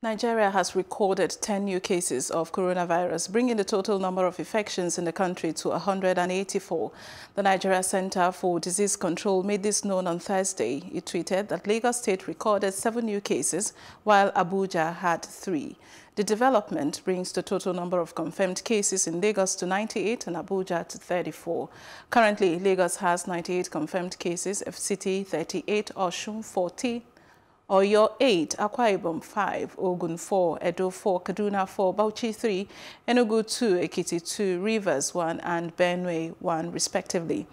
Nigeria has recorded 10 new cases of coronavirus, bringing the total number of infections in the country to 184. The Nigeria Center for Disease Control made this known on Thursday. It tweeted that Lagos State recorded seven new cases, while Abuja had three. The development brings the total number of confirmed cases in Lagos to 98 and Abuja to 34. Currently, Lagos has 98 confirmed cases, FCT 38, Osun 40, Oyo 8, Akwa Ibom 5, Ogun 4, Edo 4, Kaduna 4, Bauchi 3, Enugu 2, Ekiti 2, Rivers 1 and Benue 1 respectively.